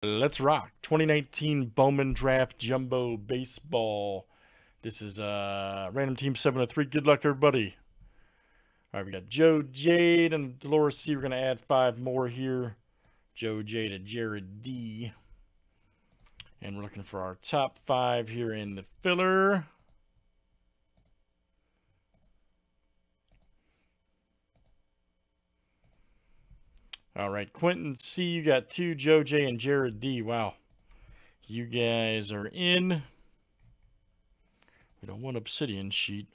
Let's rock. 2019 Bowman Draft Jumbo Baseball. This is uh random team 703. Good luck, everybody. All right, we got Joe Jade and Dolores C. We're going to add five more here. Joe J to Jared D. And we're looking for our top five here in the filler. All right, Quentin C, you got two, Joe J, and Jared D. Wow. You guys are in. We don't want obsidian sheet.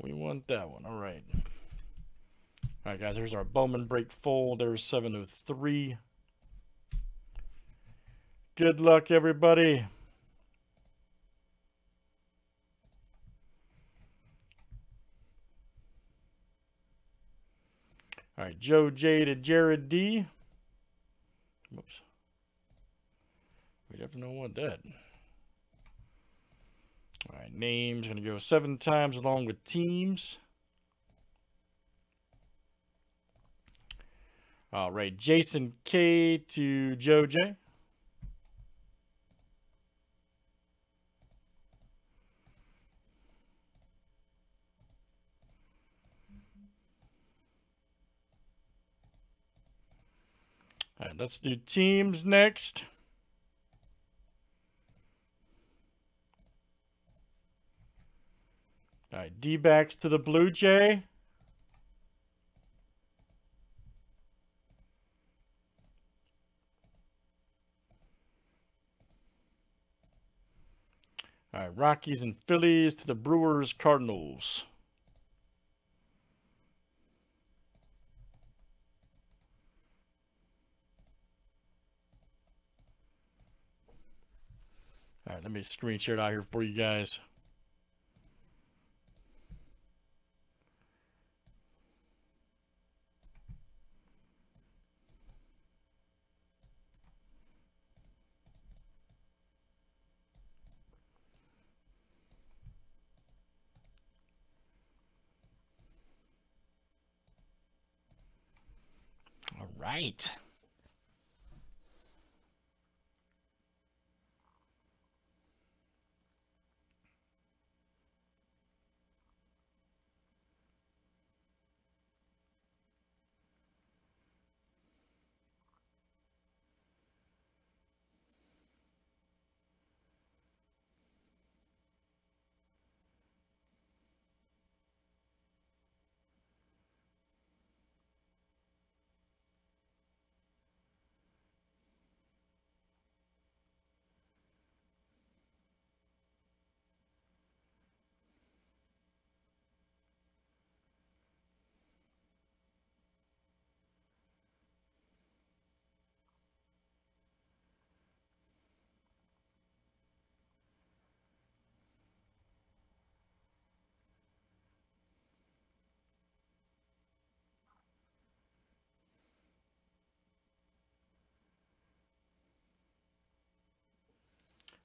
We want that one. All right. All right, guys, there's our Bowman break full. There's 703. Good luck, everybody. All right, Joe J to Jared D. Whoops. We definitely don't want that. All right, names going to go seven times along with teams. All right, Jason K to Joe J. All right, let's do teams next. All right, D-backs to the Blue Jay. All right, Rockies and Phillies to the Brewers Cardinals. Let me screen share it out here for you guys. All right.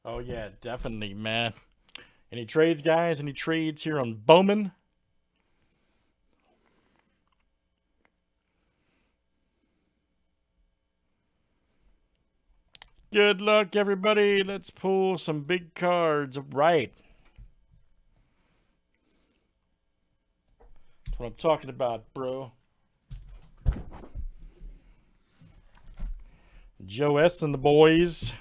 Oh yeah, definitely, man. Any trades, guys? Any trades here on Bowman? Good luck, everybody. Let's pull some big cards. Right. That's what I'm talking about, bro. Joe S. and the boys.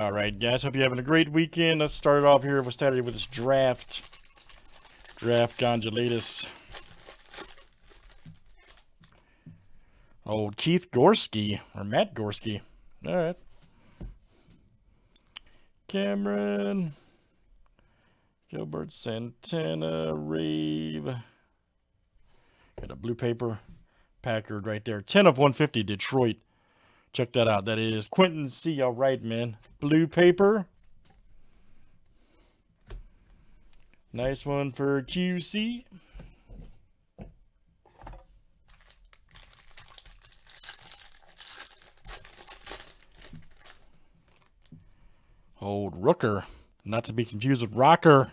All right, guys. Hope you're having a great weekend. Let's start it off here. We'll start with this draft. Draft Gondolatus. Old Keith Gorski or Matt Gorski. All right. Cameron. Gilbert Santana. Rave. Got a blue paper. Packard right there. 10 of 150 Detroit. Check that out. That is Quentin C. All right, man. Blue paper. Nice one for QC. Old Rooker. Not to be confused with Rocker.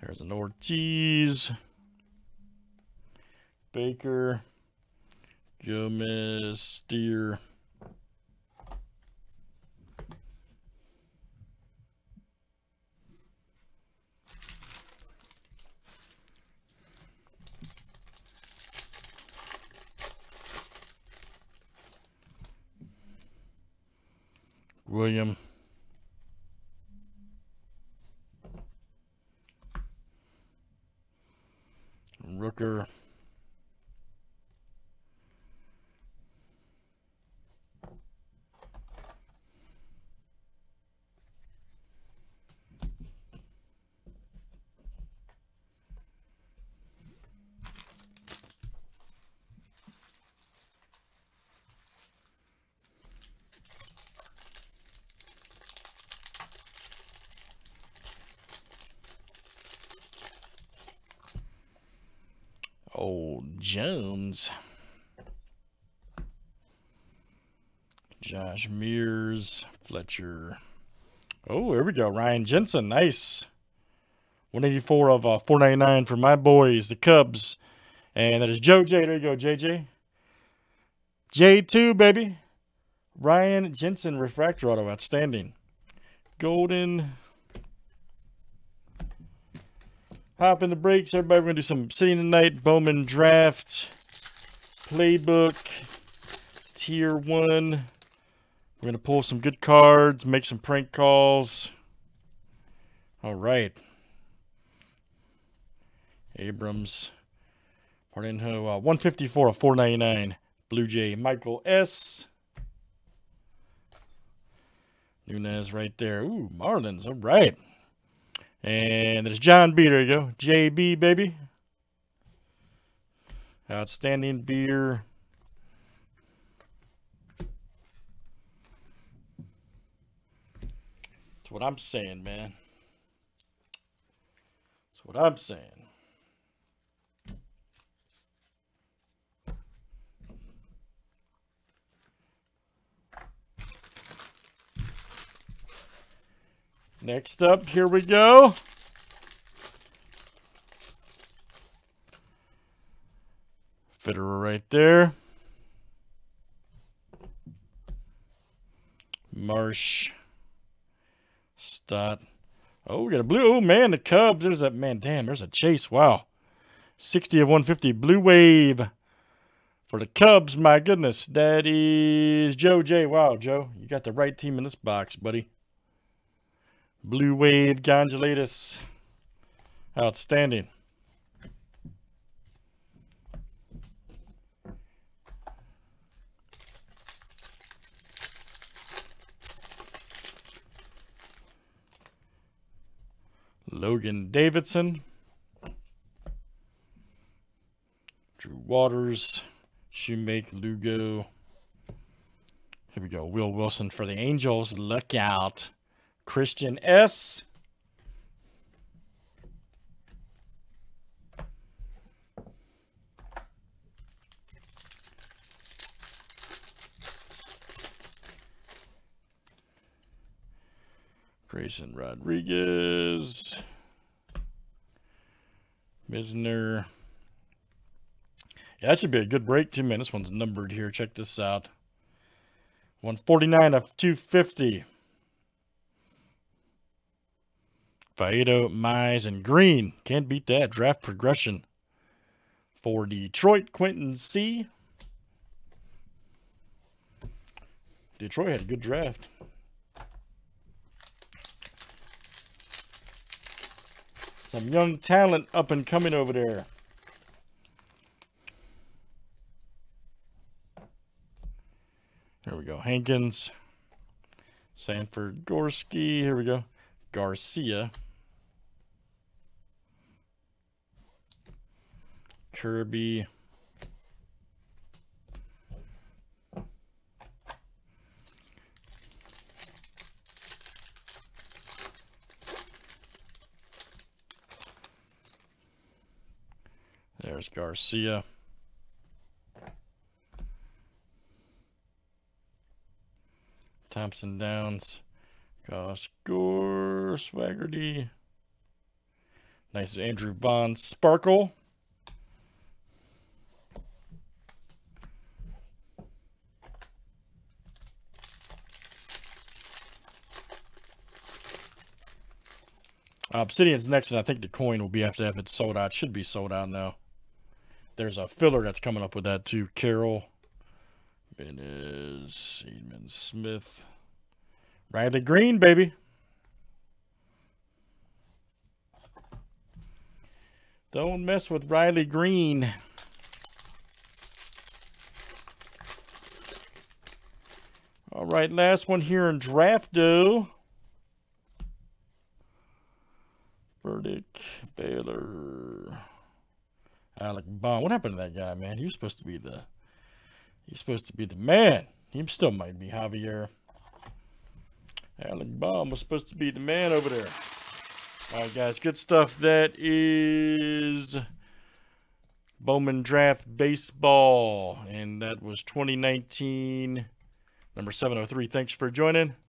There's an Ortiz. Baker. Gomez. Steer. William. Rooker. Old Jones. Josh Mears, Fletcher. Oh, here we go. Ryan Jensen. Nice. 184 of uh, 499 for my boys, the Cubs. And that is Joe J. There you go, JJ. J2, baby. Ryan Jensen, refractor auto. Outstanding. Golden. Hop in the breaks. Everybody, we're going to do some sitting tonight. Bowman draft. Playbook. Tier 1. We're going to pull some good cards. Make some prank calls. All right. Abrams. Martinho, uh, 154 of 499. Blue Jay Michael S. Nunez right there. Ooh, Marlins. All right. And there's John B. There you go. JB, baby. Outstanding beer. That's what I'm saying, man. That's what I'm saying. Next up, here we go. Fitterer right there. Marsh. Stott. Oh, we got a blue. Oh, man, the Cubs. There's that. Man, damn, there's a chase. Wow. 60 of 150. Blue wave for the Cubs. My goodness. That is Joe J. Wow, Joe. You got the right team in this box, buddy. Blue Wave Gondolatus. Outstanding. Logan Davidson. Drew Waters. Shoemake Lugo. Here we go. Will Wilson for the Angels. Look out. Christian S. Grayson Rodriguez. Misner. Yeah, that should be a good break too, man. This one's numbered here. Check this out. 149 of 250. Faedo, Mize, and Greene. Can't beat that. Draft progression. For Detroit, Quentin C. Detroit had a good draft. Some young talent up and coming over there. Here we go. Hankins. Sanford Gorski. Here we go. Garcia. Kirby. There's Garcia. Thompson Downs. Goskor Swaggerty. Nice Andrew Vaughn Sparkle. Uh, Obsidian's next, and I think the coin will be after if it's sold out. It should be sold out now. There's a filler that's coming up with that too. Carroll. It is Edmund Smith. Riley Greene, baby. Don't mess with Riley Greene. All right, last one here in Drafto. Burdick, Baylor, Alec Bohm. What happened to that guy, man? He was supposed to be the he's supposed to be the man. He still might be Javier. Alec Bohm was supposed to be the man over there. All right, guys, good stuff. That is Bowman Draft Baseball, and that was 2019, number 703. Thanks for joining.